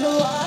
know I